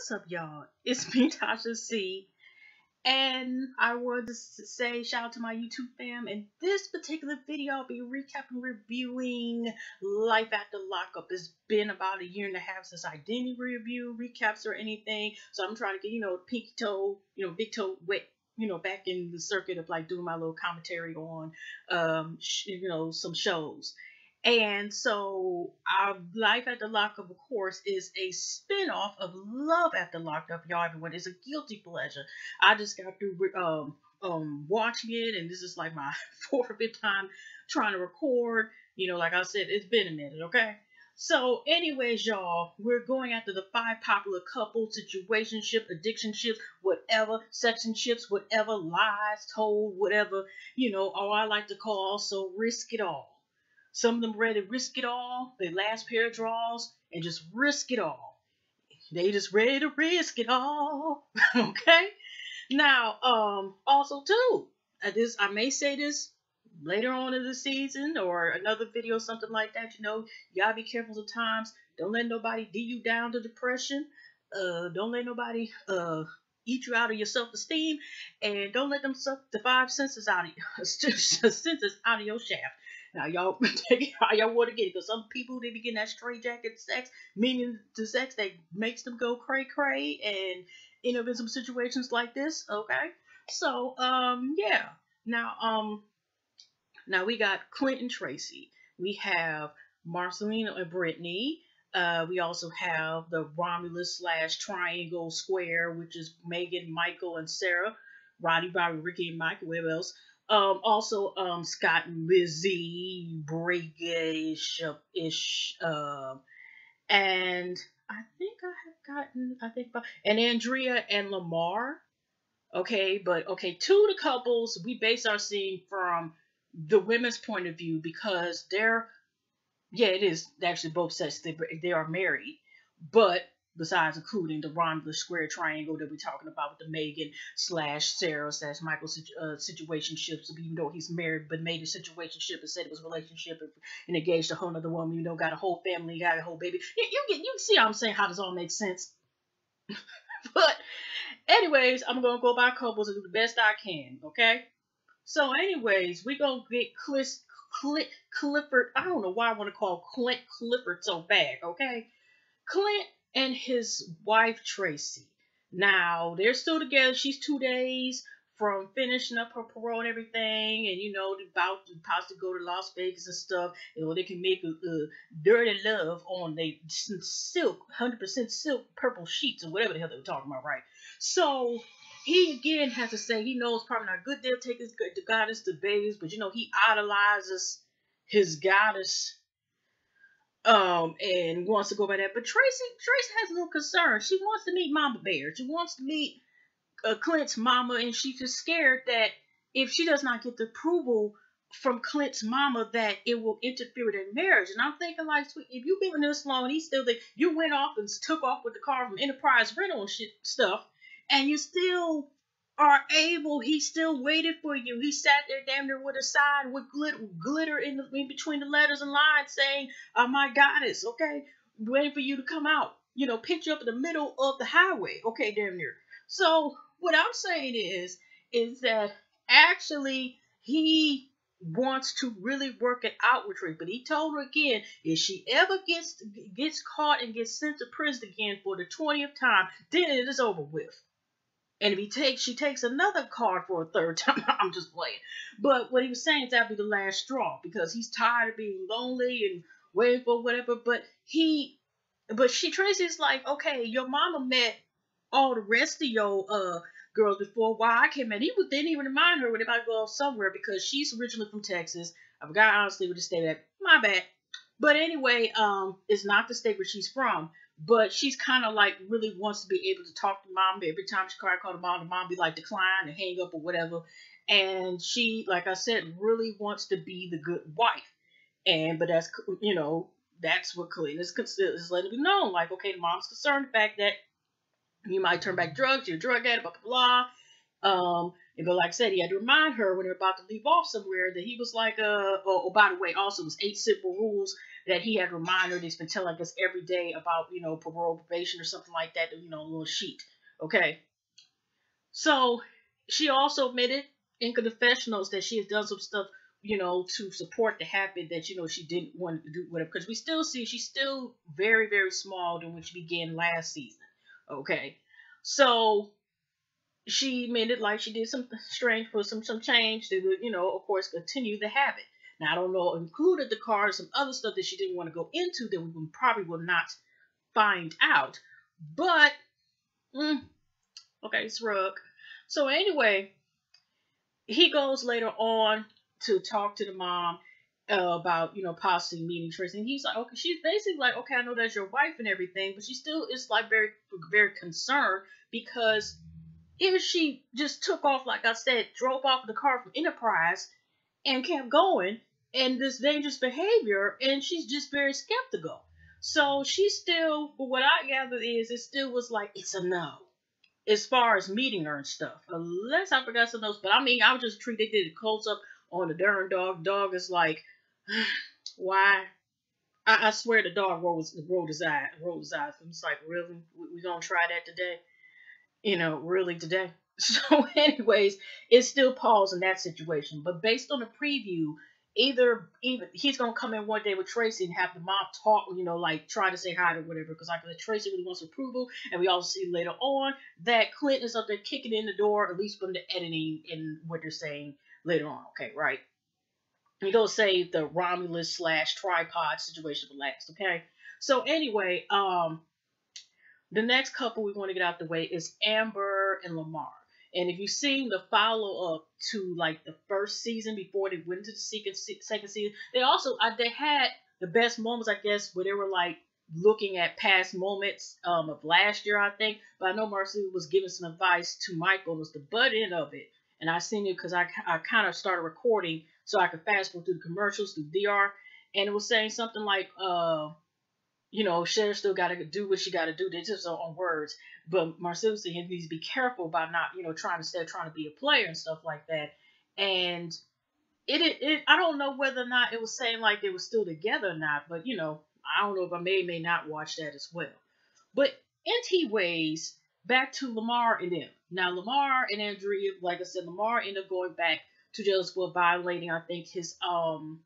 what's up, y'all? It's me, Tasha C. And I wanted to say shout out to my YouTube fam. In this particular video, I'll be recapping, reviewing Life After Lockup. It's been about a year and a half since I didn't review recaps or anything. So I'm trying to get, you know, pinky toe, you know, big toe wet you know, back in the circuit of like doing my little commentary on, um, you know, some shows. And so, our Life After Lockup, of course, is a spin-off of Love After Lockup. Y'all, everyone, it's a guilty pleasure. I just got through um, um, watching it, and this is like my fourth or fifth time trying to record. You know, like I said, it's been a minute, okay? So, anyways, y'all, we're going after the five popular couple, situationship, addictionship, whatever, sexonships, whatever, lies told, whatever, you know, or I like to call also risk it all. Some of them ready to risk it all, their last pair of draws, and just risk it all. They just ready to risk it all. okay? Now, um, also too, this I may say this later on in the season or another video, something like that. You know, gotta be careful at times. Don't let nobody d you down to depression. Uh, don't let nobody uh eat you out of your self-esteem, and don't let them suck the five senses out of you, senses out of your shaft. Now y'all take how y'all want to get it, because some people they be getting that straight jacket sex, meaning the sex that makes them go cray cray, and end up in some situations like this. Okay, so um yeah, now um now we got Clint and Tracy, we have Marcelino and Brittany. Uh, we also have the Romulus slash Triangle Square, which is Megan, Michael, and Sarah. Roddy, Bobby, Ricky, and Michael. Where else? Um, also, um, Scott Lizzie, Briggish, ish, um, and I think I have gotten, I think, and Andrea and Lamar. Okay, but okay, two of the couples we base our scene from the women's point of view because they're, yeah, it is actually both sets they they are married, but besides including the Romulus square triangle that we're talking about with the Megan slash Sarah slash Michael uh, situationships. Even though he's married, but made a situationship and said it was relationship and, engaged a whole other woman. You know, got a whole family, got a whole baby. You, you get, you see how I'm saying how this all makes sense. but anyways, I'm gonna go by couples and do the best I can. Okay. So anyways, we gonna get Chris. Clint Clifford, I don't know why I want to call Clint Clifford so bad, okay? Clint and his wife Tracy. Now they're still together. She's two days from finishing up her parole and everything, and you know about to possibly go to Las Vegas and stuff. You know they can make a, a dirty love on the silk, hundred percent silk purple sheets or whatever the hell they were talking about, right? So he again has to say he knows probably not good deal take his the goddess to Vegas, but you know he idolizes his goddess um, and wants to go by that. But Tracy, Tracy has a little concern. She wants to meet Mama Bear. She wants to meet uh, Clint's mama, and she's just scared that if she does not get the approval from Clint's mama, that it will interfere with their marriage. And I'm thinking, like, sweet, if you've been with this long, and he still think you went off and took off with the car from Enterprise Rental and shit stuff, and you still are able, he still waited for you. He sat there damn near with a sign with glitter, glitter in, the, in between the letters and lines saying, oh, my goddess, okay? Waiting for you to come out. You know, pitch up in the middle of the highway, okay, damn near. So what I'm saying is, is that actually he wants to really work it out with her. But he told her again, if she ever gets gets caught and gets sent to prison again for the 20th time, then it is over with. And if he takes, she takes another card for a third time. I'm just playing. But what he was saying is that'd be the last straw because he's tired of being lonely and waiting for whatever. But he, but she Tracy's like, okay, your mama met all the rest of your uh girls before. Why I came in, he didn't even remind her when about to go somewhere because she's originally from Texas. I forgot honestly where the state at. My bad. But anyway, um, it's not the state where she's from but she's kind of like really wants to be able to talk to mom every time she called, call the mom, the mom be like decline and hang up or whatever. And she, like I said, really wants to be the good wife. And but that's you know that's what Colleen is letting it be known. Like okay, the mom's concerned the fact that you might turn back drugs, you're a drug addict, blah blah blah. Um, And but like I said, he had to remind her when they're about to leave off somewhere that he was like, uh, oh, oh by the way, also was eight simple rules that he had to remind her that he's been telling us every day about, you know, parole probation or something like that, you know, a little sheet. Okay. So she also admitted in confessionals that she has done some stuff, you know, to support the habit that, you know, she didn't want to do whatever. Because we still see she's still very, very small than when she began last season. Okay. So she made it like she did some strange for some some change to you know of course continue the habit now i don't know included the car and some other stuff that she didn't want to go into that we probably will not find out but mm, okay it's rug so anyway he goes later on to talk to the mom uh, about you know possibly meeting Tracy, and he's like, okay, she's basically like, okay, I know that's your wife and everything, but she still is like very very concerned because if she just took off, like I said, drove off the car from Enterprise and kept going and this dangerous behavior, and she's just very skeptical. So she still, but what I gather is, it still was like it's a no, as far as meeting her and stuff. Unless I forgot some notes, but I mean, I was just treated did a close up on the darn dog. Dog is like, why? I, I, swear the dog rolled, rolled his eye, rolled his eyes. I'm just like, really? We, we gonna try that today? you know, really today. So, anyways, it still paused in that situation. But based on the preview, either even he's gonna come in one day with Tracy and have the mom talk, you know, like try to say hi or whatever, because I feel like Tracy really wants approval, and we also see later on that Clint is up there kicking in the door, at least from the editing and what they're saying later on. Okay, right. We go save the Romulus slash tripod situation last. Okay. So anyway, um, the next couple we want to get out the way is Amber and Lamar. And if you've seen the follow up to like the first season before they went into the second second season, they also uh, they had the best moments, I guess, where they were like looking at past moments um, of last year, I think. But I know Marcy was giving some advice to Michael, was the butt end of it. And I seen it because I, I kind of started recording so I could fast forward through the commercials through DR. And it was saying something like, uh, you know, Cher still got to do what she got to do. They're just on words. But Marcel said he needs to be careful about not, you know, trying to stay trying to be a player and stuff like that. And it, it, it, I don't know whether or not it was saying like they were still together or not. But you know, I don't know if I may may not watch that as well. But anyways, back to Lamar and them. Now Lamar and Andrea, like I said, Lamar ended up going back to jail for violating, I think his um,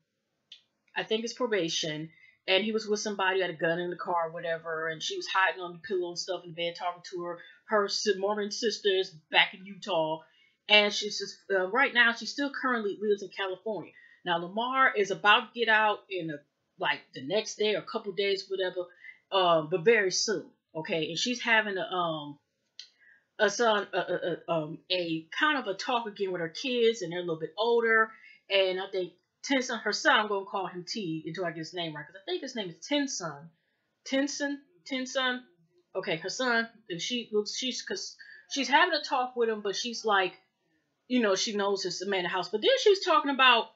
I think his probation and he was with somebody who had a gun in the car or whatever, and she was hiding on the pillow and stuff in the bed talking to her her Mormon sisters back in Utah, and she's just uh, right now she still currently lives in California. Now Lamar is about to get out in a like the next day or a couple days, whatever, um, but very soon. Okay, and she's having a um a son a, a, a, um a kind of a talk again with her kids, and they're a little bit older, and I think Tenson, her son, I'm gonna call him T until I get his name right, because I think his name is Tenson. Tenson, Tenson. Okay, her son, and she looks, she's, cause she's having a talk with him, but she's like, you know, she knows it's the man in the house. But then she's talking about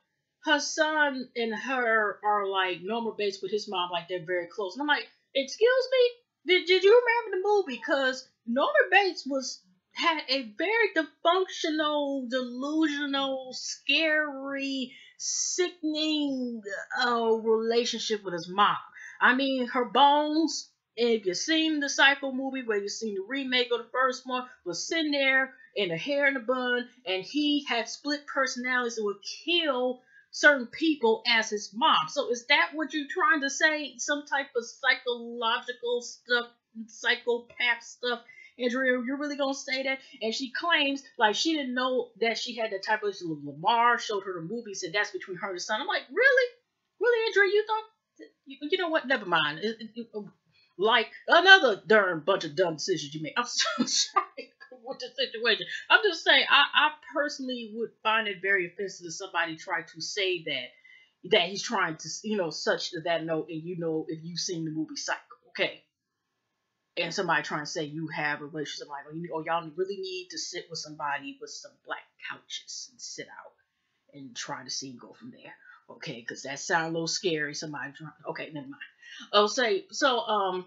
her son and her are like normal base with his mom, like they're very close. And I'm like, excuse me, did, did you remember the movie? Because Norman Bates was had a very dysfunctional, delusional, scary sickening uh, relationship with his mom. I mean, her bones. If you've seen the Psycho movie, where you've seen the remake of the first one, was sitting there in a hair in a bun, and he had split personalities and would kill certain people as his mom. So is that what you're trying to say? Some type of psychological stuff, psychopath stuff Andrea, you're really gonna say that? And she claims like she didn't know that she had the type of Lamar showed her the movie, said that's between her and the son. I'm like, really, really, Andrea? You thought? You, you know what? Never mind. It, it, it, um, like another darn bunch of dumb decisions you made. I'm so sorry with the situation. I'm just saying, I, I personally would find it very offensive if somebody tried to say that that he's trying to, you know, such to that note, and you know if you've seen the movie Psycho, okay and somebody trying to say you have a relationship, like, or, y'all really need to sit with somebody with some black couches and sit out and try to see and go from there. Okay, because that sounds a little scary. Somebody trying. Okay, never mind. I'll say so. Um,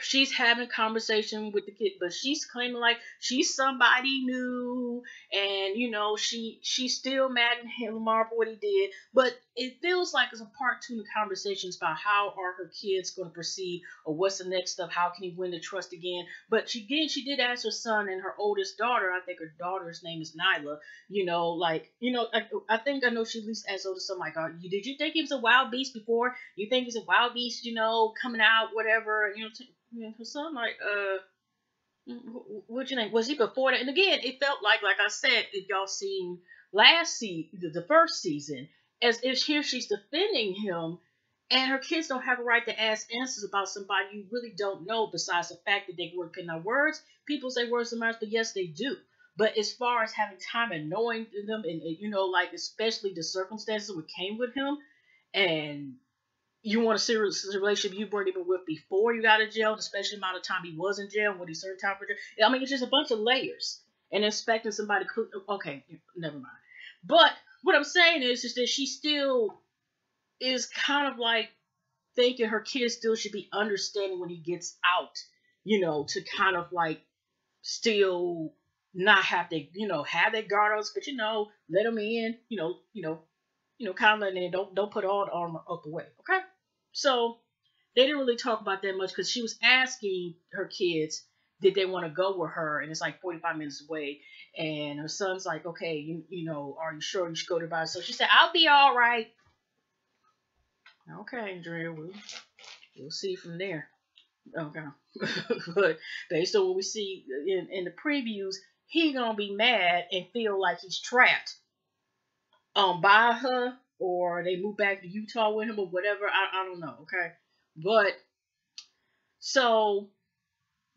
she's having a conversation with the kid, but she's claiming like she's somebody new, and you know she she's still mad at him Lamar for what he did. But it feels like it's a part two in conversations about how are her kids going to proceed, or what's the next step, how can he win the trust again. But she again she did ask her son and her oldest daughter, I think her daughter's name is Nyla. You know, like you know, I, I think I know she at least asked oldest son like, you did you think he was a wild beast before? You think he's a wild beast? You know, coming out whatever. You know. T- yeah, for some like uh, what you name? Was he before that? And again, it felt like, like I said, if y'all seen last season, the first season, as if here she's defending him, and her kids don't have a right to ask answers about somebody you really don't know. Besides the fact that they were putting out words, people say words don't but yes, they do. But as far as having time and knowing them, and, and you know, like especially the circumstances that came with him, and you want a serious relationship you weren't even with before you got in jail, especially amount of time he was in jail what he served time for jail. I mean, it's just a bunch of layers. And expecting somebody could okay, never mind. But what I'm saying is just that she still is kind of like thinking her kid still should be understanding when he gets out, you know, to kind of like still not have to, you know, have that guard us, but you know, let him in, you know, you know, you know, kind of letting in. Don't don't put all the armor up away, okay? So they didn't really talk about that much because she was asking her kids did they want to go with her, and it's like 45 minutes away. And her son's like, okay, you, you know, are you sure you should go to by? So she said, I'll be all right. Okay, Andrea, we'll, we'll see from there. Okay. but based on what we see in, in the previews, he gonna be mad and feel like he's trapped um by her or they move back to Utah with him or whatever. I, I don't know. Okay. But so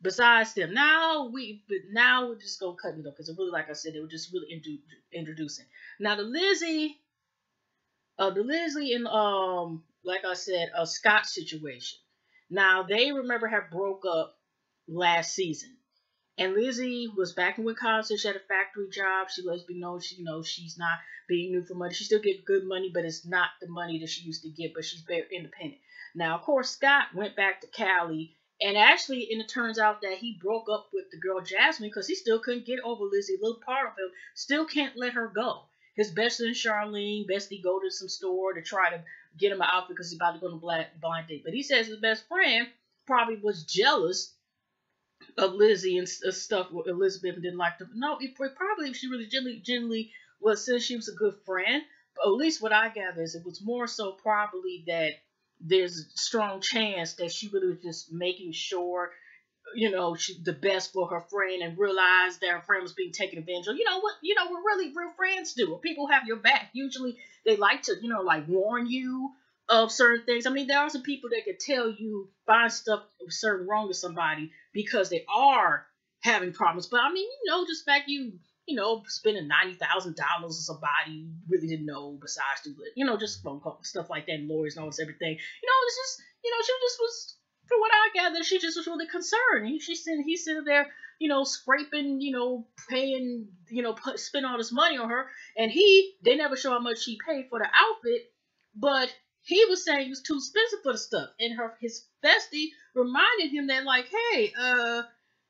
besides them, now we but now we're just gonna cut it off because it really, like I said, they were just really indu- introducing. Now the Lizzie, uh, the Lizzie and um, like I said, a Scott situation. Now they remember have broke up last season. And Lizzie was back in Wisconsin. She had a factory job. She lets me know she, you she's not being new for money. She still get good money, but it's not the money that she used to get. But she's very independent. Now, of course, Scott went back to Cali, and actually, and it turns out that he broke up with the girl Jasmine because he still couldn't get over Lizzie. A little part of him still can't let her go. His best friend Charlene, bestie, go to some store to try to get him an outfit because he's about to go on a blind date. But he says his best friend probably was jealous of Lizzie and uh, stuff with Elizabeth didn't like them. No, it, probably she really genuinely was since she was a good friend. But at least what I gather is it was more so probably that there's a strong chance that she really was just making sure, you know, she, the best for her friend and realized that her friend was being taken advantage of. You know what? You know what really real friends do. People have your back, usually they like to, you know, like warn you of certain things. I mean, there are some people that can tell you find stuff certain wrong with somebody because they are having problems. But I mean, you know, just back you you know spending ninety thousand dollars on somebody you really didn't know besides the you know just phone call stuff like that, and lawyers and all this everything. You know, it's just you know she just was. From what I gather, she just was really concerned. He, she said he's sitting there, you know, scraping, you know, paying, you know, put, spend all this money on her, and he, they never show how much she paid for the outfit, but he was saying it was too expensive for the stuff. And her his bestie reminded him that like, hey, uh,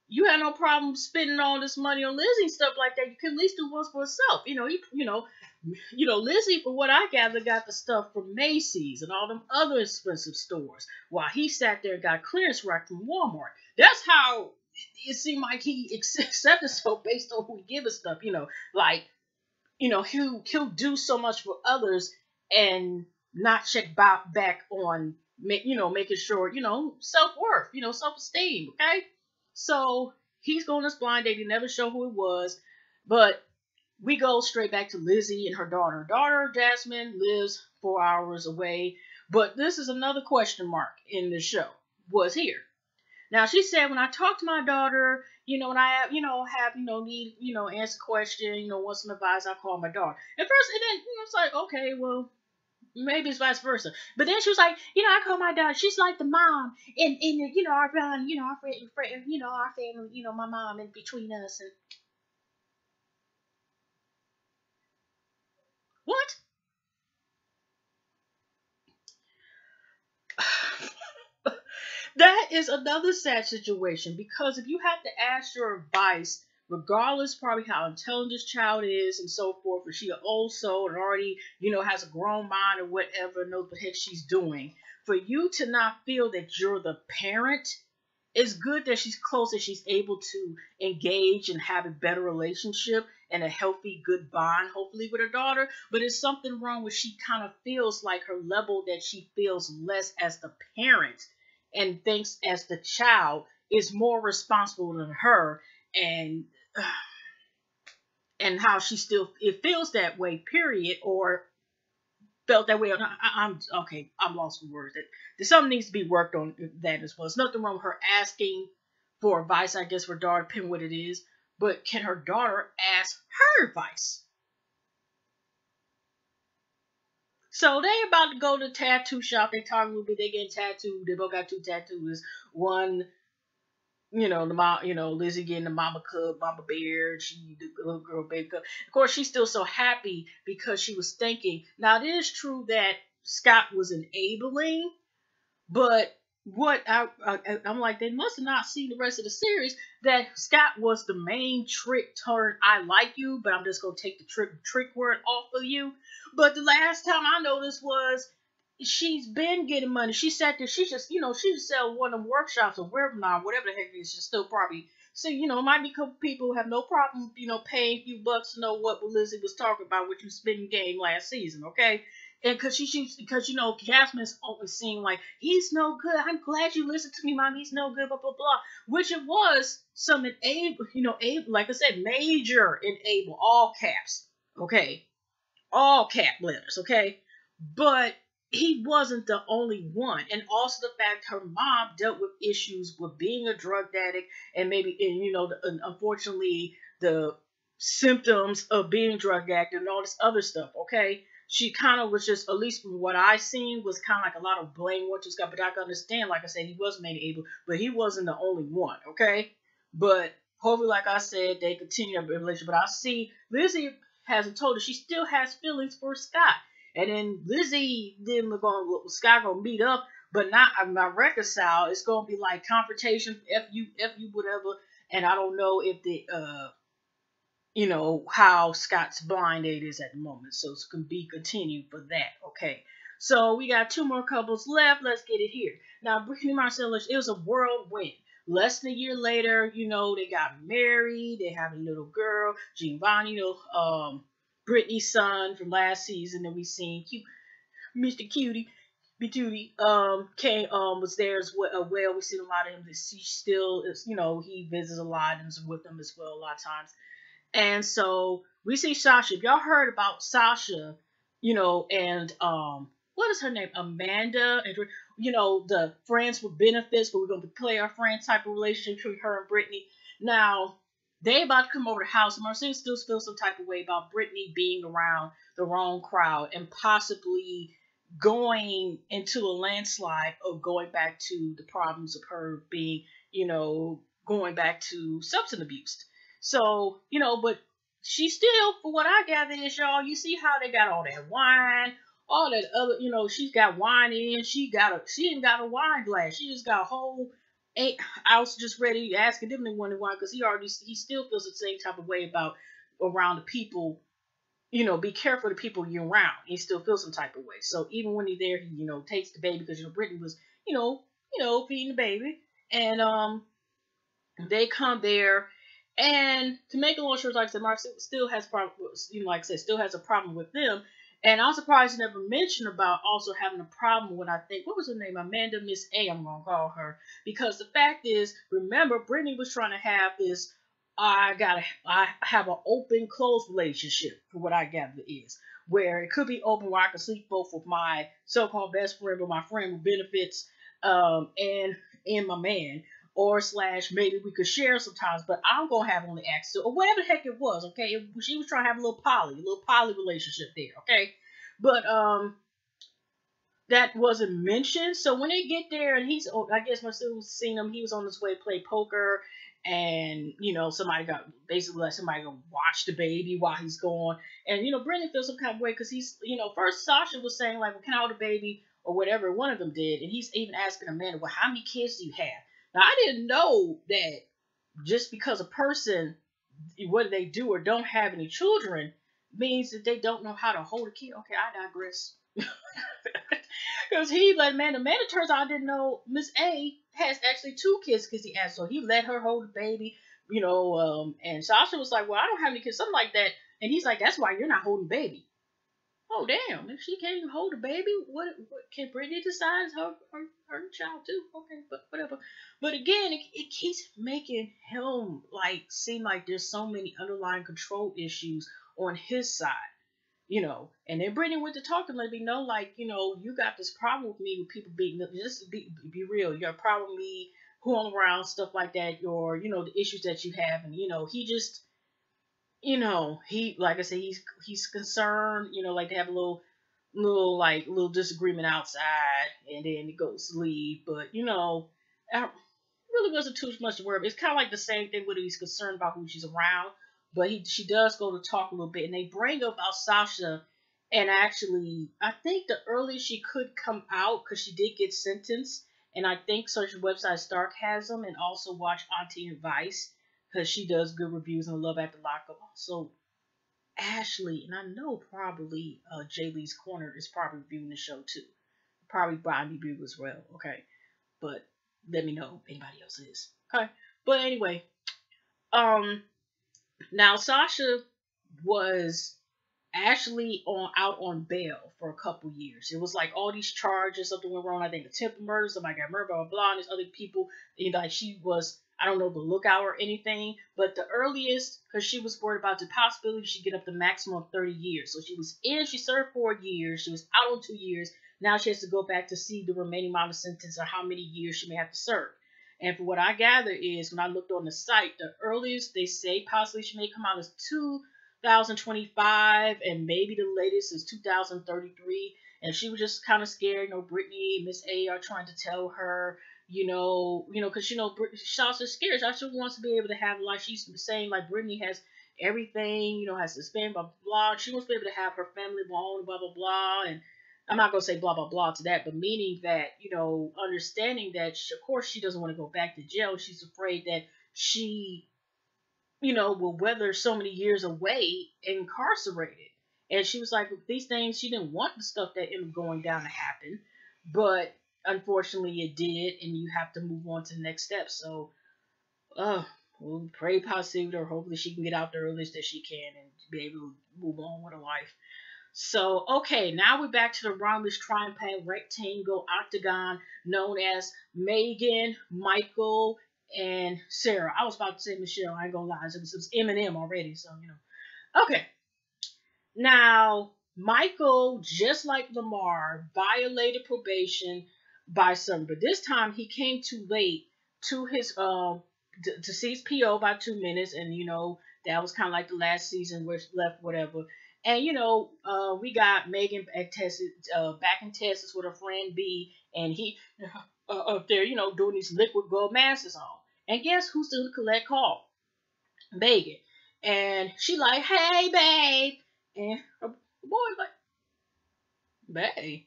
you had no problem spending all this money on Lizzie and stuff like that. You can at least do once for yourself. You know, you, you know, you know, Lizzie, for what I gather, got the stuff from Macy's and all them other expensive stores, while he sat there and got clearance rack from Walmart. That's how it seemed like he accepted so based on who he give us stuff. You know, like, you know, he'll he'll do so much for others and not check back on you know making sure you know self worth, you know self esteem. Okay, so he's going this blind date. He never show who it was, but we go straight back to Lizzie and her daughter. Daughter Jasmine lives four hours away, but this is another question mark in the show. Was here. Now she said when I talk to my daughter, you know, when I you know, have, you know, need, you know, answer question, you know, want some advice, I call my daughter. At first, and then, you know, it's like, okay, well, maybe it's vice versa. But then she was like, you know, I call my daughter. She's like the mom in in you know our family, you know our friend, you know our family, you know my mom in between us and what? that is another sad situation because if you have to ask your advice, regardless probably how intelligent this child is and so forth, or she an old soul and already, you know, has a grown mind or whatever, knows what the heck she's doing, for you to not feel that you're the parent it's good that she's close and she's able to engage and have a better relationship and a healthy, good bond, hopefully, with her daughter. But it's something wrong where she kind of feels like her level that she feels less as the parent and thinks as the child is more responsible than her and and how she still it feels that way period or felt that way. I, am okay. I'm lost for words. That something needs to be worked on uh, that as well. There's nothing wrong with her asking for advice. I guess for daughter, depending what it is. But can her daughter ask her advice? So they about to go to tattoo shop. They talking a little bit. They getting tattooed. They both got two tattoos. One you know, the mom, you know, Lizzie getting the mama cub, mama bear, she the little girl baby cub. Of course, she's still so happy because she was thinking. Now, it is true that Scott was enabling, but what I, I am like, they must have not seen the rest of the series that Scott was the main trick turn. I like you, but I'm just gonna take the trick trick word off of you. But the last time I noticed was she's been getting money. She sat there. She just, you know, she just sell one of them workshops or webinar, whatever the heck it is. She's still probably. So you know, it might be couple people who have no problem, you know, paying a few bucks to know what Lizzie was talking about, with you spin game last season, okay? And because she, she, because you know, Jasmine's always saying like, he's no good. I'm glad you listened to me, mom. He's no good, blah blah blah. Which it was some enable, you know, able, like I said, major enable, all caps, okay, all cap letters, okay. But he wasn't the only one. And also the fact her mom dealt with issues with being a drug addict and maybe, and, you know, the, unfortunately, the symptoms of being drug addict and all this other stuff, okay? She kind of was just, at least from what I seen, was kind of like a lot of blame what just got. But I can understand, like I said, he was made able, but he wasn't the only one, okay? But hopefully, like I said, they continue their relationship. But I see Lizzie hasn't told her she still has feelings for Scott. And then Lizzie then we're going Scott gonna meet up, but not I'm not reconcile. It's gonna be like confrontation, f you, f you, whatever. And I don't know if the uh you know how Scott's blind date is at the moment, so it's gonna be continued for that. Okay. So we got two more couples left. Let's get it here. Now, Brittany Marcellus, it was a whirlwind. Less than a year later, you know, they got married. They have a little girl, Giovanni, you know, um, Brittany's son from last season that we seen, cute Mr. Cutie, Bitootie, um, came um was there as well. Uh, well. We seen a lot of him. He still is, you know, he visits a lot and is with them as well a lot of times. And so we see Sasha. If y'all heard about Sasha, you know, and um, what is her name? Amanda, and you know, the friends with benefits, but we're gonna play our friend type of relationship between her and Brittany. Now, they about to come over the house. Marcel still feels some type of way about Brittany being around the wrong crowd and possibly going into a landslide of going back to the problems of her being, you know, going back to substance abuse. So, you know, but she still, for what I gather is, y'all, you see how they got all that wine, all that other, you know, she's got wine in, she got a, she ain't got a wine glass, she just got a whole ain't I was just ready asking him to wonder why because he already he still feels the same type of way about around the people. You know, be careful the people you're around. He still feels some type of way. So even when he's there, he you know takes the baby because you know Brittany was you know you know feeding the baby, and um they come there. And to make a long story, like I said, Mark still has problem. You know, like I said, still has a problem with them. And I'm surprised you never mentioned about also having a problem with, I think, what was her name? Amanda Miss A, I'm to call her. Because the fact is, remember, Brittany was trying to have this, I gotta, I have an open, closed relationship, for what I gather is. Where it could be open, where I could sleep both with my so called best friend but my friend with benefits um, and, and my man or slash maybe we could share sometimes, but I'm gonna have only access or whatever the heck it was. Okay, she was trying to have a little poly, a little poly relationship there. Okay, but um, that wasn't mentioned. So when they get there and he's, oh, I guess my Marcel seen him. He was on his way to play poker, and you know somebody got basically let somebody go watch the baby while he's gone. And you know Brendan feels some kind of way because he's, you know, first Sasha was saying like, well, can I hold the baby? or whatever one of them did, and he's even asking Amanda, "Well, how many kids do you have?" Now I didn't know that just because a person whether they do or don't have any children means that they don't know how to hold a kid. Okay, I digress. Because he let Amanda. Amanda turns out I didn't know Miss A has actually two kids because he asked. So he let her hold the baby, you know. Um, and Sasha was like, "Well, I don't have any kids," something like that. And he's like, "That's why you're not holding baby." Oh damn! If she can't even hold a baby, what, what can Brittany decide her, her her child too? Okay, but whatever. But again, it, it keeps making him like seem like there's so many underlying control issues on his side, you know. And then Brittany went to talk to let me know, like, you know, you got this problem with me with people being just be be real. You got a problem with me, who I'm around, stuff like that, or you know the issues that you have, and you know he just you know, he like I said, he's he's concerned, you know, like to have a little little like little disagreement outside and then he goes to leave. But you know, I really wasn't too much to worry about. It's kinda like the same thing whether he's concerned about who she's around. But he she does go to talk a little bit and they bring up about Sasha and actually I think the earliest she could come out because she did get sentenced and I think the website Stark has them and also watch Auntie and Vice because she does good reviews on Love After Lockup. So Ashley, and I know probably uh, Jay Lee's Corner is probably reviewing the show too. Probably Bonnie Bugle as well. Okay, but let me know if anybody else is. Okay, but anyway, um, now Sasha was actually on out on bail for a couple years. It was like all these charges, something went wrong. I think the Temple murder, somebody got murdered, blah blah blah. And there's other people, and like she was I don't know the lookout or anything, but the earliest, because she was worried about the possibility she'd get up to maximum of 30 years. So she was in, she served four years, she was out on two years. Now she has to go back to see the remaining amount of sentence or how many years she may have to serve. And for what I gather is when I looked on the site, the earliest they say possibly she may come out is 2025, and maybe the latest is 2033. And she was just kind of scared. You know, Brittany, Miss A are trying to tell her you know, you know, because you know, Sasha's scared. Sasha wants to be able to have like she's saying, like Brittany has everything, you know, has to spend blah blah blah. She wants to be able to have her family home, blah blah blah. And I'm not gonna say blah blah blah to that, but meaning that you know, understanding that she, of course she doesn't want to go back to jail. She's afraid that she, you know, will weather so many years away incarcerated. And she was like, these things she didn't want the stuff that ended up going down to happen, but unfortunately it did, and you have to move on to the next step. So, uh, we'll pray positive, or hopefully she can get out the earliest that she can and be able to move on with her life. So, okay, now we're back to the Romulus triangle rectangle octagon known as Megan, Michael, and Sarah. I was about to say Michelle, I ain't gonna lie, it was, it was Eminem already, so you know. Okay. Now, Michael, just like Lamar, violated probation by some, but this time he came too late to his um to, to see his PO by two minutes, and you know that was kind of like the last season where left whatever. And you know, uh, we got Megan at Texas, uh, back in Texas with her friend B, and he uh, up there, you know, doing these liquid gold masses on. And guess who's the collect call? Megan. And she like, hey babe, and her boy like, babe,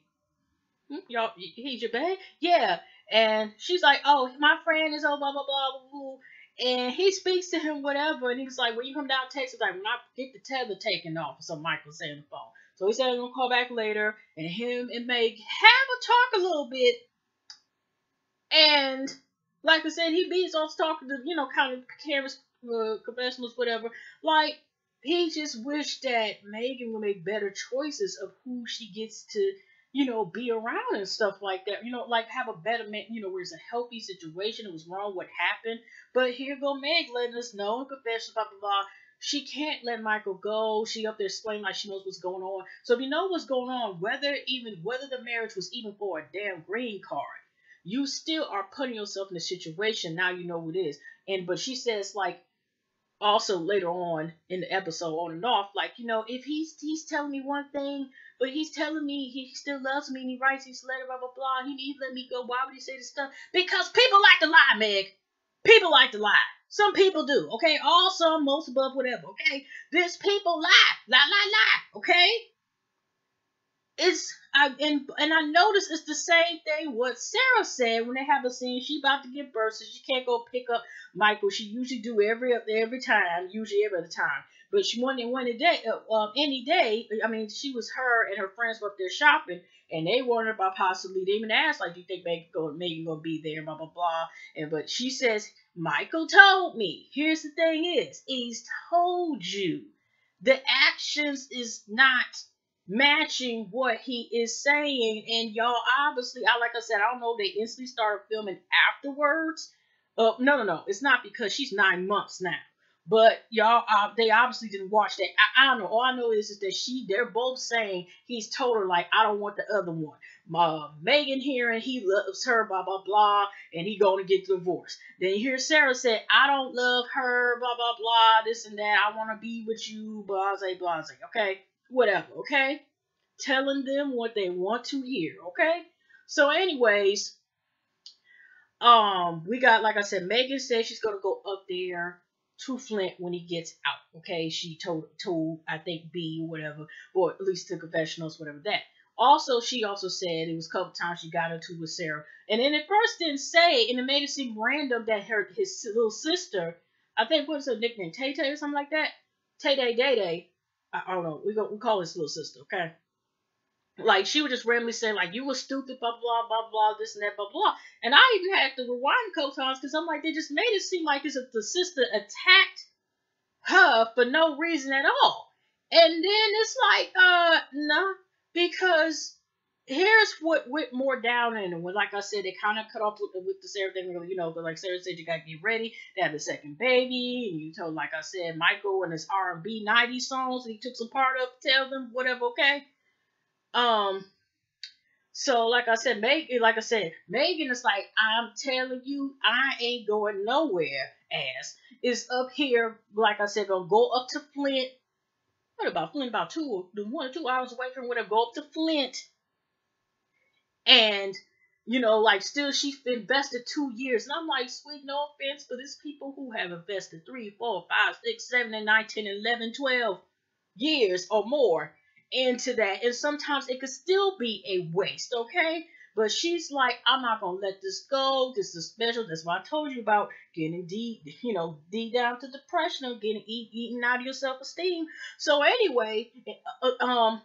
y'all, he's your bae? Yeah. And she's like, oh, my friend is oh, blah, blah, blah, blah, blah. And he speaks to him, whatever. And he's like, when you come down Texas, like, when I get the tether taken off, or something Michael said on the phone. So he said, I'm going to call back later. And him and Meg have a talk a little bit. And, like I said, he beats off talking to, you know, kind of cameras, uh, professionals, whatever. Like, he just wished that Megan would make better choices of who she gets to you know, be around and stuff like that. You know, like have a better, man, you know, where it's a healthy situation. It was wrong what happened. But here go Meg letting us know in confession, blah, blah, blah. She can't let Michael go. She up there explaining like she knows what's going on. So if you know what's going on, whether even whether the marriage was even for a damn green card, you still are putting yourself in a situation. Now you know what it is. And but she says like also later on in the episode on and off, like, you know, if he's he's telling me one thing, but he's telling me he still loves me and he writes his letter, blah, blah, blah. He, he let me go. Why would he say this stuff? Because people like to lie, Meg. People like to lie. Some people do, okay? All, some, most, above, whatever, okay? This people lie. Lie, lie, lie, okay? It's I and and I noticed it's the same thing what Sarah said when they have a scene. She about to give birth, so she can't go pick up Michael. She usually do every every time, usually every other time. But she wanted one day, uh, um, any day. I mean, she was her and her friends were up there shopping, and they wondered about possibly. They even asked like, "Do you think Megan Megan gonna be there?" Blah blah blah. And but she says Michael told me. Here's the thing: is he's told you the actions is not matching what he is saying. And y'all obviously, I like I said, I don't know, they instantly started filming afterwards. Uh, no, no, no. It's not because she's nine months now. But y'all, uh, they obviously didn't watch that. I, I, don't know. All I know is, is that she, they're both saying he's told her like, I don't want the other one. Uh, Megan hearing he loves her, blah blah blah, and he going to get divorced. Then you hear Sarah say, I don't love her, blah blah blah, this and that. I want to be with you, blase blase. Okay, whatever, okay? Telling them what they want to hear, okay? So, anyways, um, we got like I said, Megan said she's gonna go up there to Flint when he gets out. Okay, she told told I think B or whatever, or at least to confessionals, whatever that. Also, she also said it was a couple times she got into with Sarah, and then at first didn't say, and it made it seem random that her his little sister, I think what's her nickname, Tay Tay or something like that, Tay Day Day Day, I, don't know. We go we call this little sister, okay? Like she would just randomly say like you were stupid, blah blah blah blah, this and that, blah blah. And I even had to rewind a couple times because I'm like they just made it seem like if the sister attacked her for no reason at all. And then it's like, uh, no, because here's what went more down and when like I said, they kind of cut off with the with the Sarah thing. You know, but like Sarah said, you gotta get ready They have a second baby, and you told like I said, Michael and his R and B '90s songs, he took some part of tell them whatever, okay. Um. So like I said, Megan, like I said, Megan is like, I'm telling you, I ain't going nowhere. Ass is up here, like I said, gonna go up to Flint. What about Flint? About two, one or two hours away from where go up to Flint and you know, like still she's invested two years. And I'm like, sweet, no offense, but it's people who have invested three, four, five, six, seven, and nine, ten, eleven, twelve years or more into that. And sometimes it could still be a waste, okay? But she's like, I'm not gonna let this go. This is special. That's why I told you about getting deep, you know, deep down to depression or getting eat, out of your self esteem. So anyway, uh, uh um,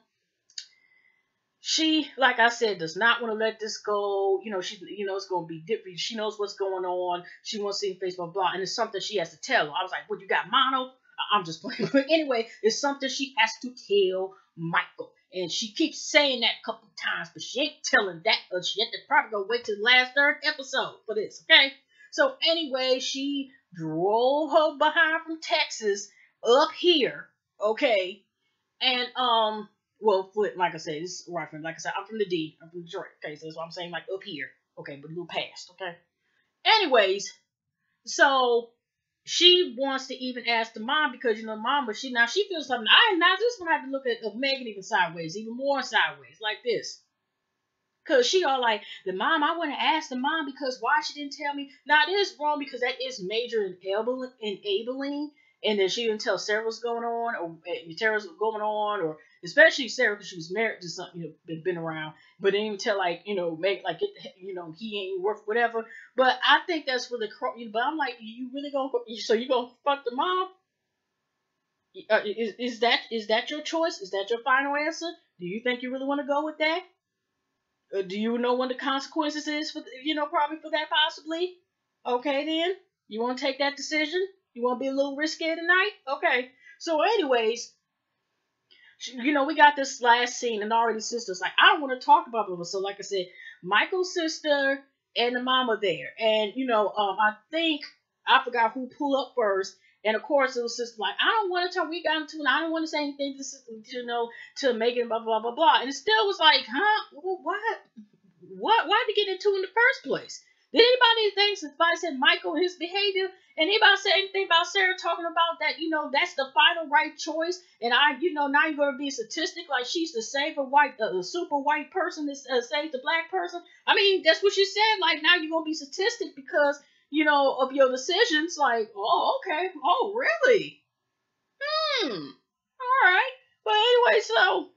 she, like I said, does not want to let this go. You know, she, you know, it's going to be different. She knows what's going on. She wants to see Facebook blah, and it's something she has to tell. I was like, "What you got, mono?" I'm just playing. But anyway, it's something she has to tell Michael, and she keeps saying that a couple times, but she ain't telling that. Or she had to probably go wait till the last third episode for this. Okay. So anyway, she drove her behind from Texas up here. Okay, and um well, Flint, like I said, it's right from, like I said, I'm from the D. I'm from Detroit. Okay, so that's what I'm saying, like up here. Okay, but a little past. Okay. Anyways, so she wants to even ask the mom because you know, mom, but she now she feels something. I now this one I have to look at of Megan even sideways, even more sideways, like this. Cause she all like the mom. I want to ask the mom because why she didn't tell me. Now it is wrong because that is major enabling, enabling, and then she didn't tell Sarah what's going on or Sarah's going on or eh, especially Sarah because she was married to something, you know, been, around, but didn't even tell like, you know, make like, it, you know, he ain't worth whatever. But I think that's really, but I'm like, you really gonna, so you gonna fuck the mom? Uh, is, is that is that your choice? Is that your final answer? Do you think you really want to go with that? Uh, do you know what the consequences is for you know probably for that possibly? Okay then, you want to take that decision? You want to be a little risky tonight? Okay. So anyways, you know, we got this last scene, and already sister's like, I don't want to talk about it. So, like I said, Michael's sister and the mama there, and you know, um, I think I forgot who pulled up first, and of course it was just like, I don't want to talk. We got into, and I don't want to say anything to, you know, to Megan, blah blah blah blah, and it still was like, huh, what, what, why did we get into in the first place? Did anybody think if I said Michael his behavior and anybody said anything about Sarah talking about that, you know, that's the final right choice, and I, you know, now you're gonna be a statistic like she's the saver white, uh, the super white person that uh, saved the black person. I mean, that's what she said. Like now you're gonna be statistic because you know of your decisions. Like, oh, okay, oh, really? Hmm. All right. But anyway, so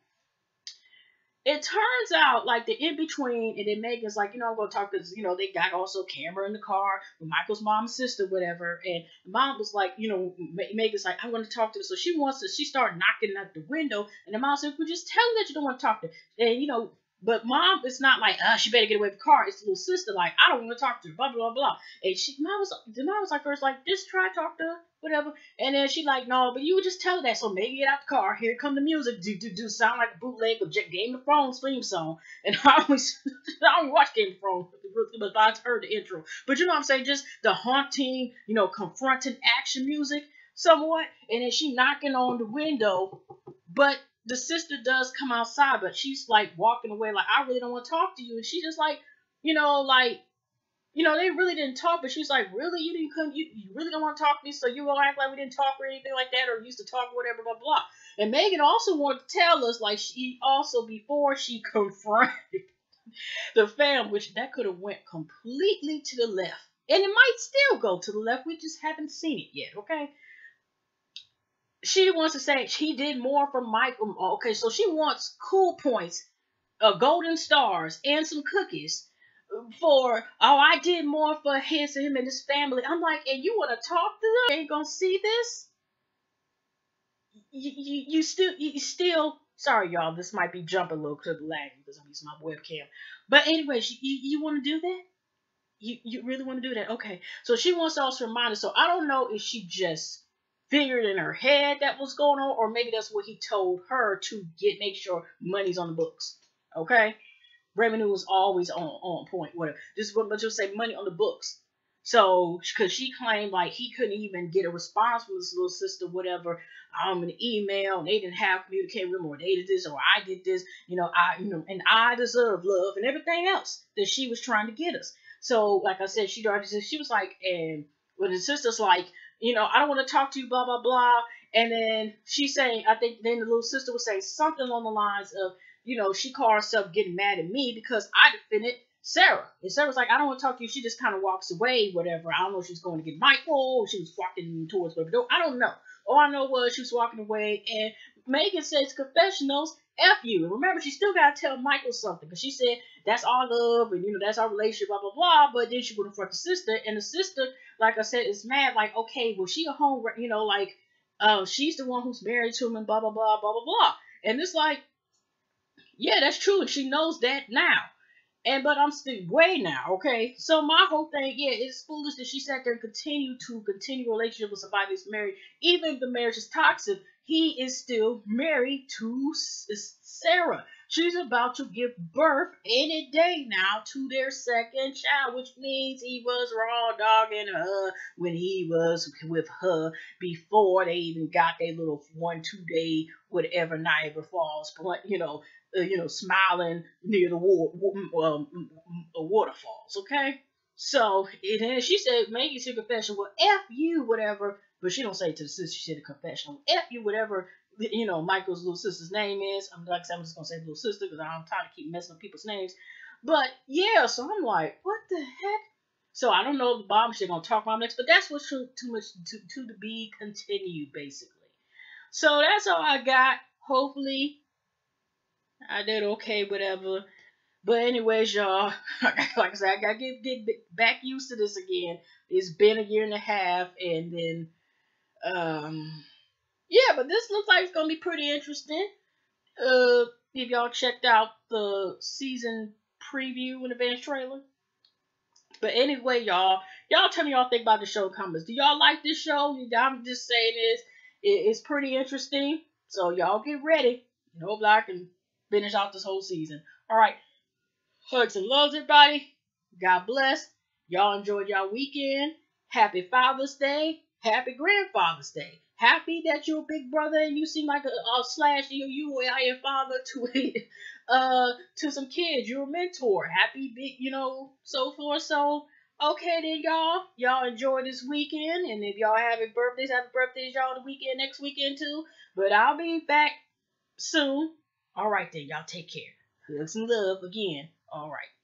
it turns out like the in between, and then Megan's like, you know, I'm gonna talk to, you know, they got also camera in the car with Michael's mom and sister, whatever. And mom was like, you know, Megan's like, I'm gonna talk to her. So she wants to, she started knocking at the window, and the mom said, well, just tell her that you don't want to talk to her. And you know, but mom, it's not like, uh, she better get away from the car. It's the little sister, like, I don't want to talk to her, blah, blah, blah. And she, mom was, the mom was like, first, like, just try to talk to her, whatever. And then she like, no, but you would just tell her that. So maybe get out the car. Here come the music. Do, do, do sound like a bootleg of Game of Thrones theme song. And I always, I don't watch Game of Thrones, but I heard the intro. But you know what I'm saying? Just the haunting, you know, confronting action music somewhat. And then she knocking on the window. But the sister does come outside, but she's like walking away, like, I really don't want to talk to you. And she just like, you know, like, you know, they really didn't talk, but she's like, really, you didn't come, you, you really don't want to talk to me, so you won't act like we didn't talk or anything like that, or used to talk, or whatever, blah blah. And Megan also wanted to tell us, like, she also before she confronted the fam, which that could have went completely to the left, and it might still go to the left. We just haven't seen it yet, okay? she wants to say she did more for Michael. Okay, so she wants cool points, uh, golden stars, and some cookies for oh I did more for his him and his family. I'm like, and you want to talk to them? Ain't gonna see this. You, you, you still you still sorry y'all this might be jumping a little because lag because I'm using my webcam. But anyways, you, you want to do that? You you really want to do that? Okay. So she wants to also remind us. So I don't know if she just figured in her head that was going on, or maybe that's what he told her to get make sure money's on the books. Okay, revenue is always on on point. Whatever. Just let's just say money on the books. So, because she claimed like he couldn't even get a response from his little sister, whatever, um, an email, and they didn't have communication with him, or they did this, or I did this, you know, I, you know, and I deserve love and everything else that she was trying to get us. So, like I said, she said she was like, and when the sister's like, you know, I don't want to talk to you, blah, blah, blah. And then she's saying, I think then the little sister was saying something along the lines of, you know, she called herself getting mad at me because I defended Sarah. And Sarah's like, I don't want to talk to you. She just kind of walks away, whatever. I don't know if she's going to get Michael, she was walking towards whatever door. I don't know. All I know was she was walking away, and Megan says confessionals, F you. And remember, she still got to tell Michael something because she said that's our love and, you know, that's our relationship, blah, blah, blah. But then she went in front of the sister, and the sister like I said, is mad. Like, okay, well, she a home, you know, like, uh, she's the one who's married to him, and blah blah blah blah blah blah. And it's like, yeah, that's true, and she knows that now. And but I'm still way now, okay. So my whole thing, yeah, it's foolish that she sat there and continue to continue a relationship with somebody that's married, even if the marriage is toxic. He is still married to Sarah. She's about to give birth any day now to their second child, which means he was raw dogging her when he was with her before they even got their little one, two day, whatever Niagara Falls, you know, uh, you know, smiling near the war, um, waterfalls. Okay, so and then she said, make it confession. Well, f you, whatever. But she don't say to the sister. She said a confession. F you, whatever you know, Michael's little sister's name is. I'm like, I'm just gonna say little sister because I'm tired of keep messing up people's names. But yeah, so I'm like, what the heck? So I don't know if Bob shit gonna talk about next, but that's what's too, too much to, to be continued, basically. So that's all I got. Hopefully, I did okay, whatever. But anyways, y'all, like I said, I gotta get get back used to this again. It's been a year and a half, and then um yeah, but this looks like it's gonna be pretty interesting. Uh, if y'all checked out the season preview and advance trailer. But anyway, y'all, y'all tell me y'all think about the show comments. Do y'all like this show? I'm just saying this. It's pretty interesting. So y'all get ready. And hopefully I can finish out this whole season. All right. Hugs and loves, everybody. God bless. Y'all enjoyed y'all weekend. Happy Father's Day. Happy Grandfather's Day happy that you're a big brother and you seem like a, a slash you you are a father to a uh to some kids. You're a mentor. Happy big you know so forth. So okay then y'all y'all enjoy this weekend and if y'all having birthdays happy birthdays y'all the weekend next weekend too. But I'll be back soon. All right then y'all take care. Hugs and love again. All right.